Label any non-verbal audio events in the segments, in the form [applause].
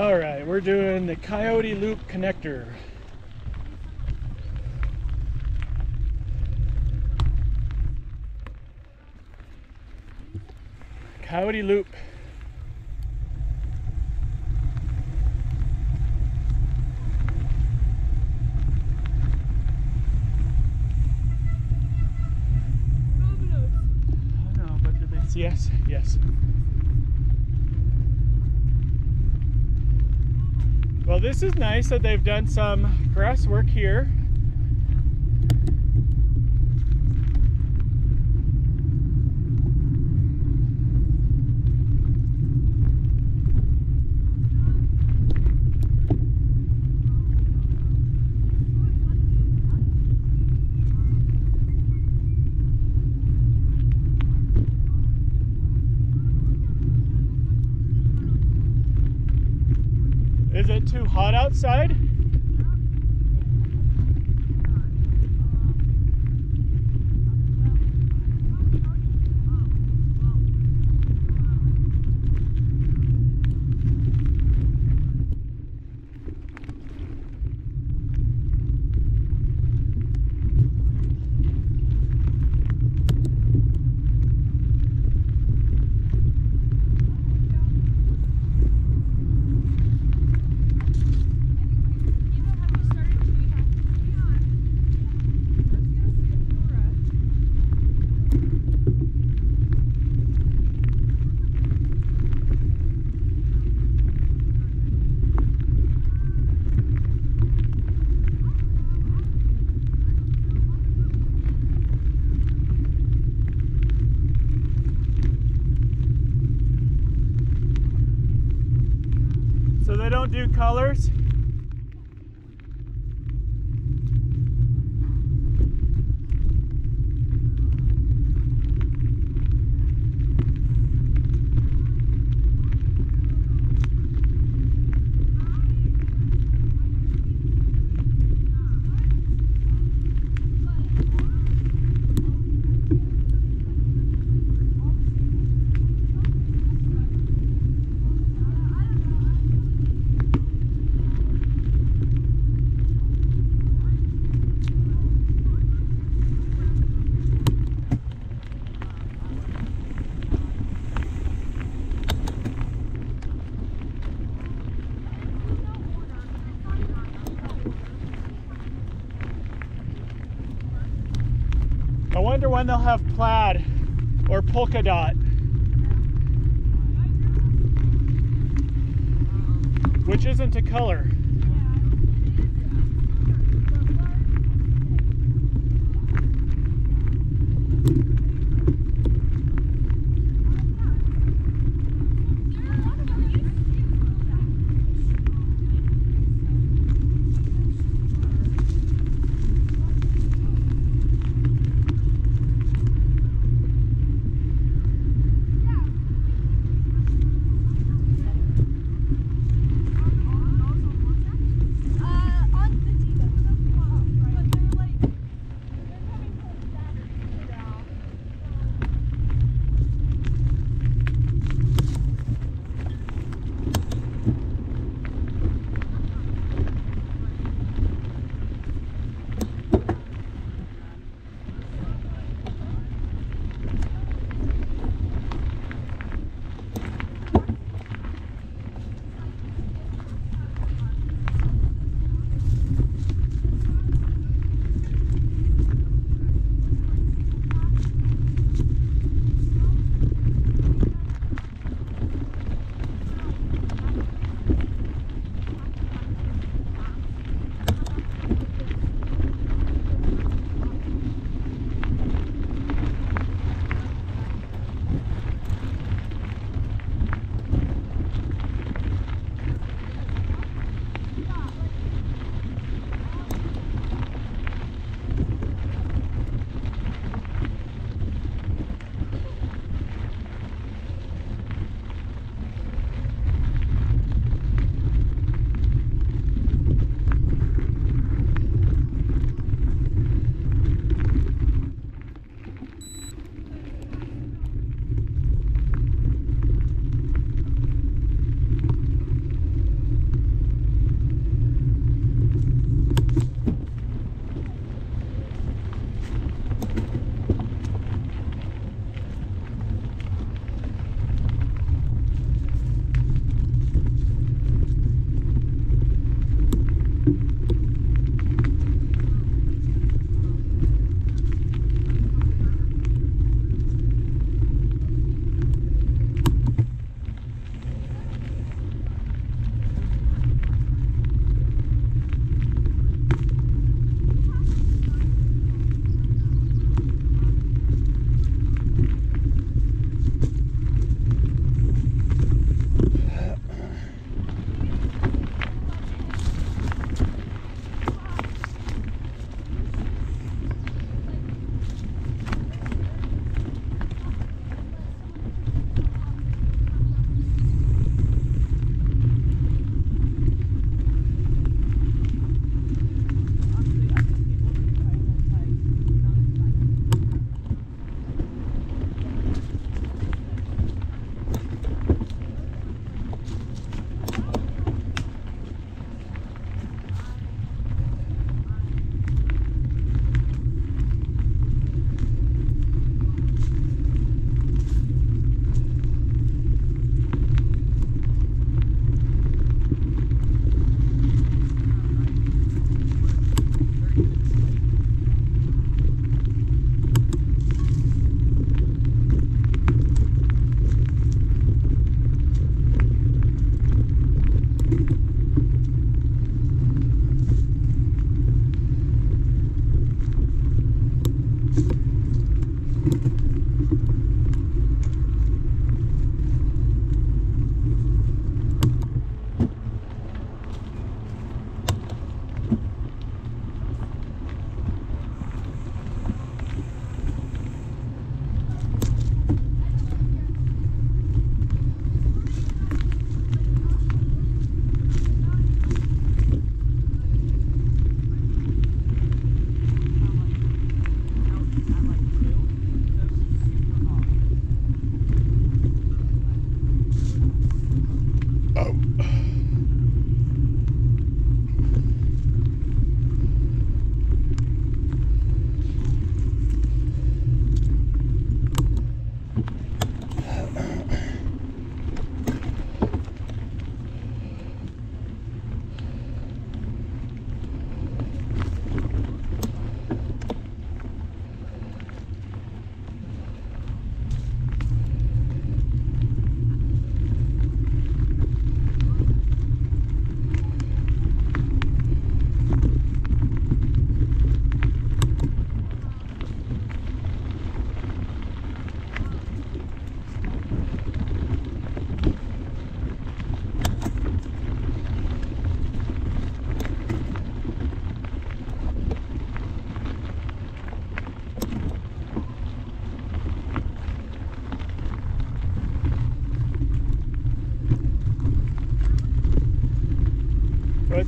All right, we're doing the Coyote Loop connector. Coyote Loop. I know, but did they see us? Yes. Well, this is nice that they've done some grass work here. Too hot outside? Do colors? When they'll have plaid or polka dot. Which isn't a color.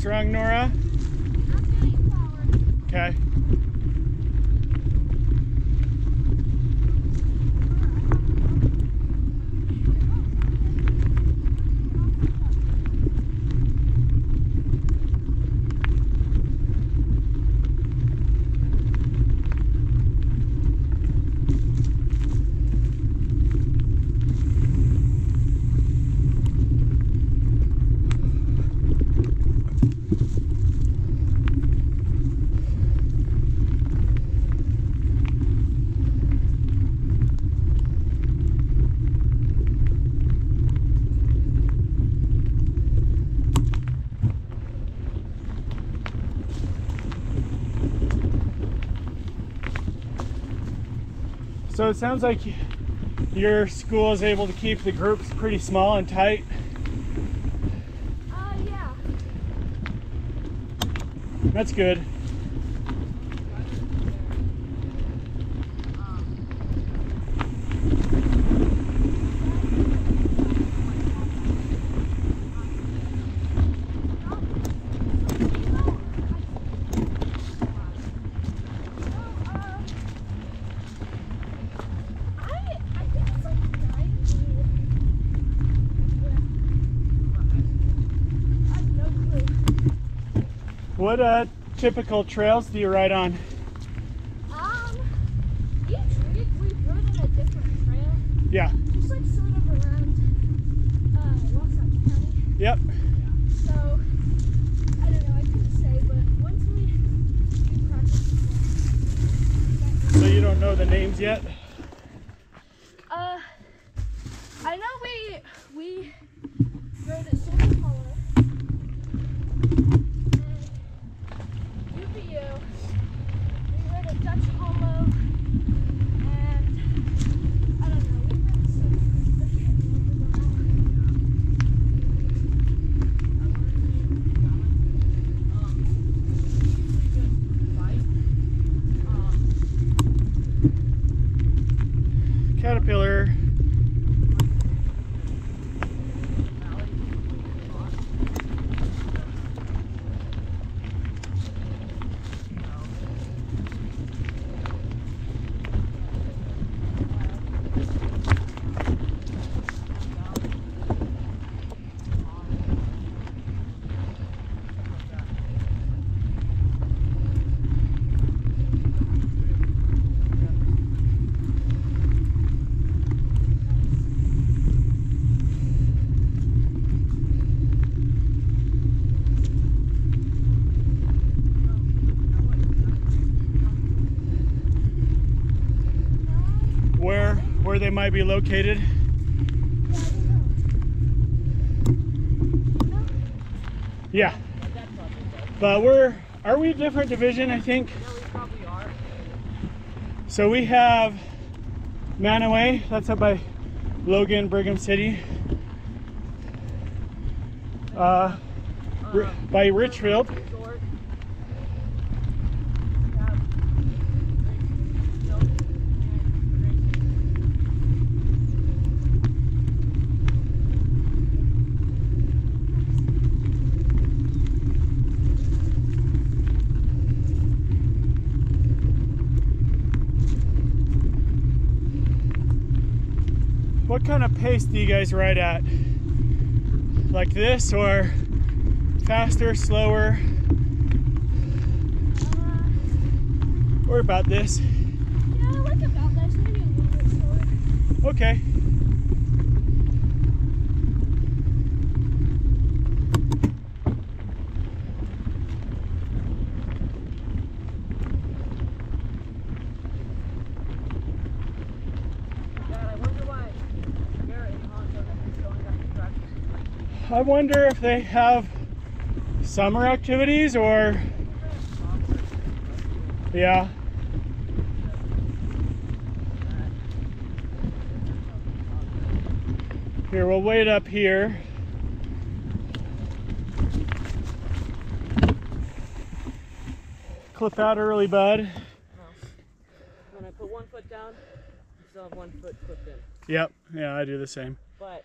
What's wrong, Nora? I'm getting flowers. Okay. So it sounds like your school is able to keep the groups pretty small and tight. Uh, yeah. That's good. What uh, typical trails do you ride on? Um, each week we've ridden a different trail, Yeah. just like sort of around uh, Wasatch County. Yep. So, I don't know, I couldn't say, but once we do practice before, So you don't know the names yet? uh, I know we, we rode at Silver Hollow. And UVU, we rode at Dutch Hollow, and I don't know, we rode some, I can't remember them all. Caterpillar. Where where they might be located. Yeah. But we're are we a different division, I think? So we have Manaway, that's up by Logan, Brigham City. Uh, Ri- by Richfield. What kind of pace do you guys ride at? Like this or faster, slower, or about this? Yeah, like about this, maybe a little bit slower. Okay. I wonder if they have summer activities or yeah. Here, we'll wait up here. Clip out early, bud. When I put one foot down, you still have one foot clipped in. Yep, yeah, I do the same. But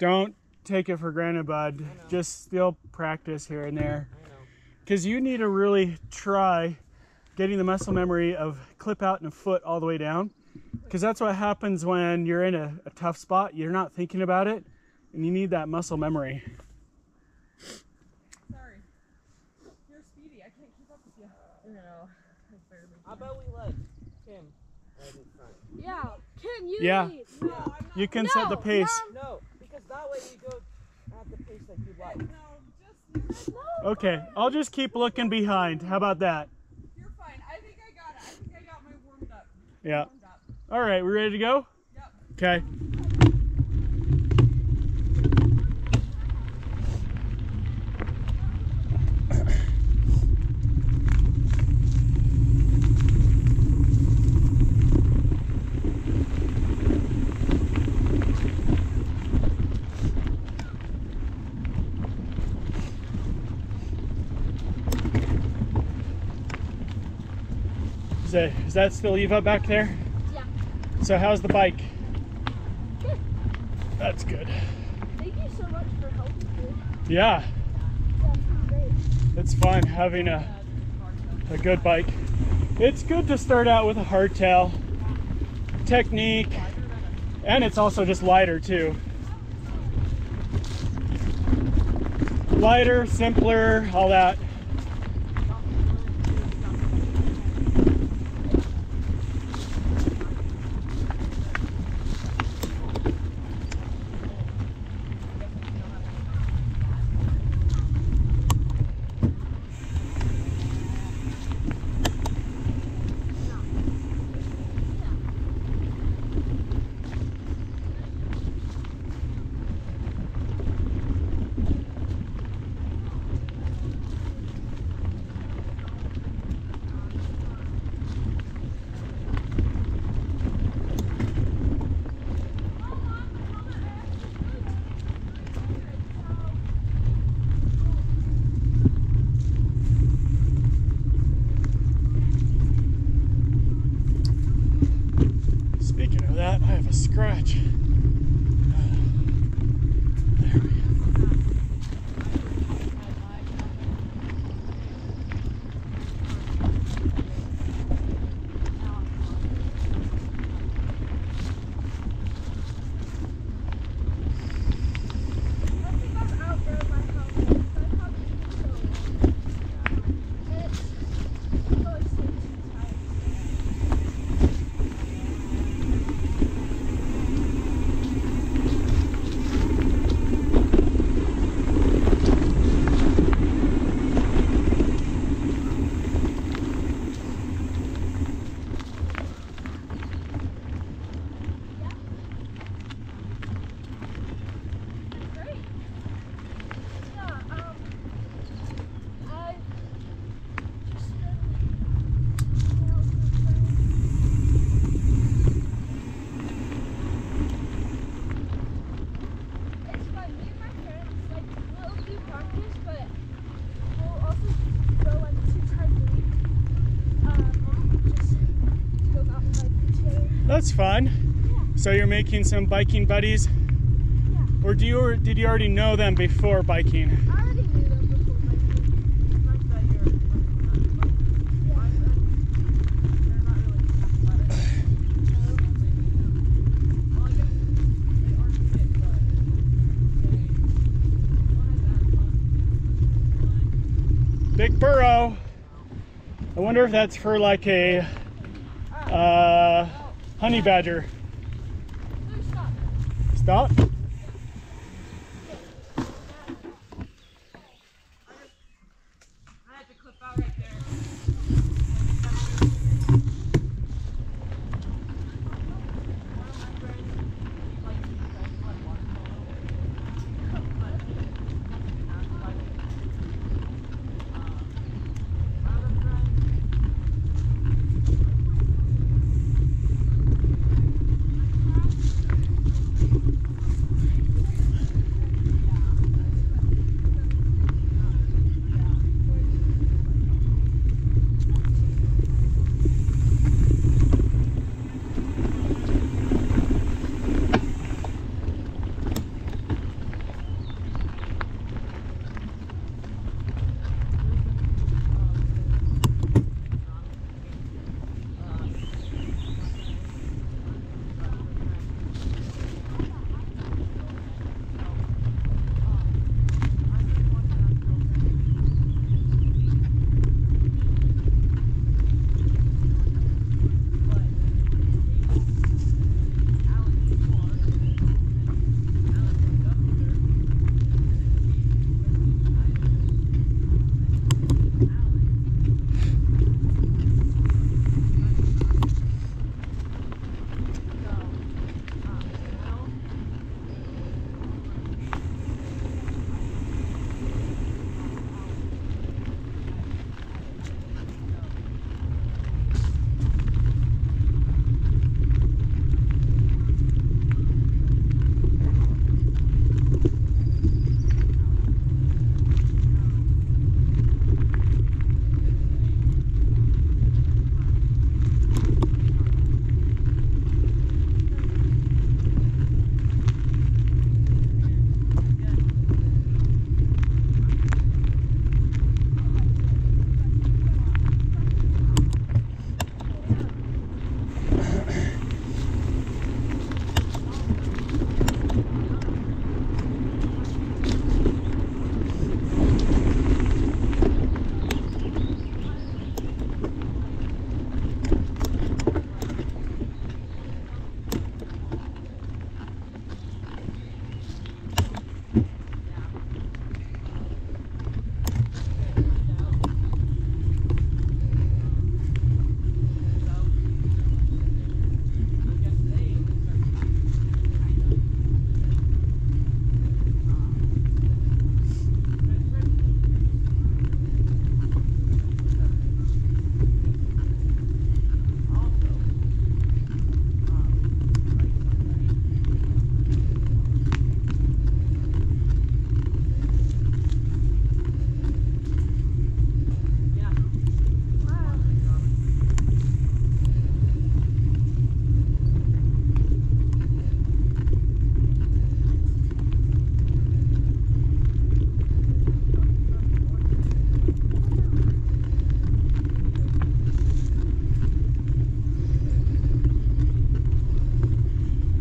Don't take it for granted, bud. Just still practice here and there. Because you need to really try getting the muscle memory of clip out and a foot all the way down. Because that's what happens when you're in a, a tough spot. You're not thinking about it, and you need that muscle memory. Sorry. You're speedy. I can't keep up with you. I know. I barely. How about we let Kim right in front? Yeah. Kim, you Yeah. lead. No, I'm not. You can set the No, pace. No, because that way you go at the pace that you like. No, just No. Okay, I'll just keep looking behind. How about that? you're fine. I think I got it. I think I got my warmed up. Yeah. Warmed up. All right, we ready to go? Yep. Okay. Is that, is that still Eva back there? Yeah. So how's the bike? Good. That's good. Thank you so much for helping me. Yeah, it's fun having a, a good bike. It's good to start out with a hardtail technique, and it's also just lighter too. Lighter, simpler, all that. That's fun. Yeah, So you're making some biking buddies, yeah. or do you or did you already know them before biking? I already knew them before biking. Nice that you're running on the bike. My friends, they're not really athletic. Well, I guess they are fit, but they one has asthma, one Big burrow. I wonder if that's for like a uh, honey badger. Stop. Stop.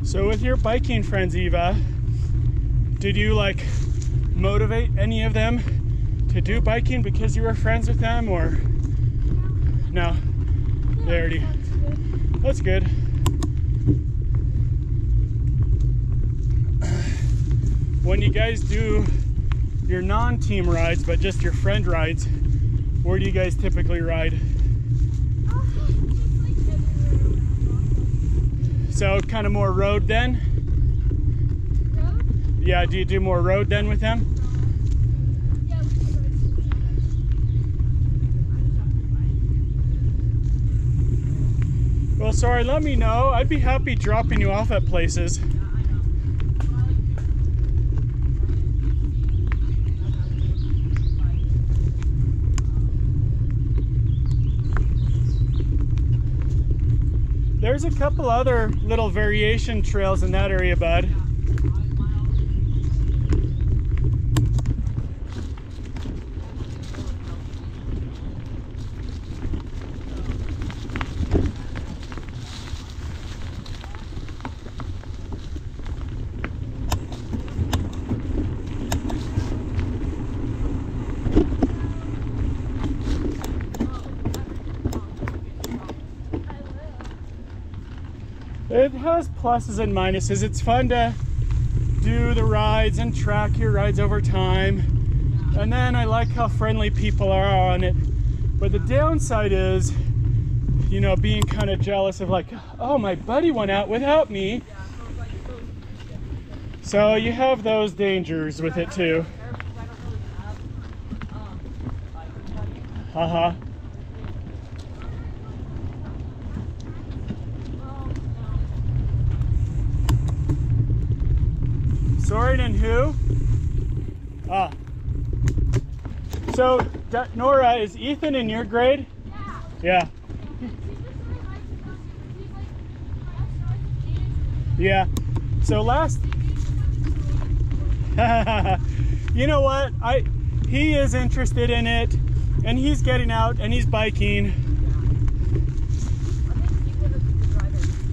So with your biking friends, Eva, did you like motivate any of them to do biking because you were friends with them or no? They already that's good. When you guys do your non-team rides but just your friend rides, where do you guys typically ride? So kind of more road then? Yeah, do you do more road then with them? Well, sorry, let me know. I'd be happy dropping you off at places. There's a couple other little variation trails in that area, bud. It has pluses and minuses. It's fun to do the rides and track your rides over time. And then I like how friendly people are on it. But the downside is, you know, being kind of jealous of like, oh, my buddy went out without me. So you have those dangers with it too. Uh Soren and who? Ah. So, Nora, is Ethan in your grade? Yeah. Yeah. So last [laughs] you know what? I he is interested in it and he's getting out and he's biking.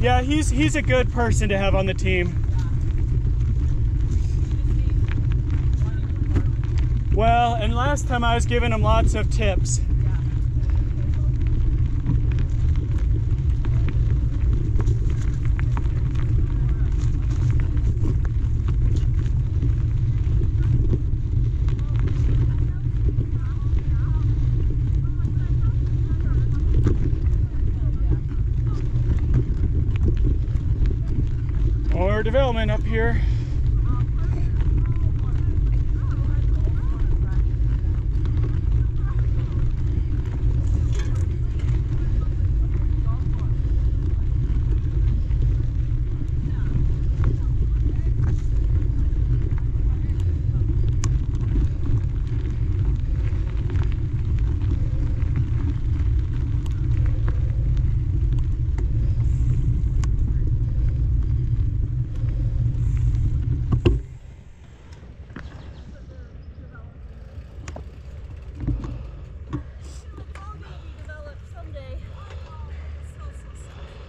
Yeah, he's he's a good person to have on the team. Well, and last time I was giving him lots of tips. Development up here.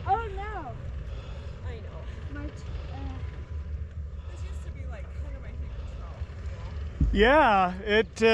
Oh no! I know. My t- uh, This used to be like kind of my favorite trail. Yeah, it uh,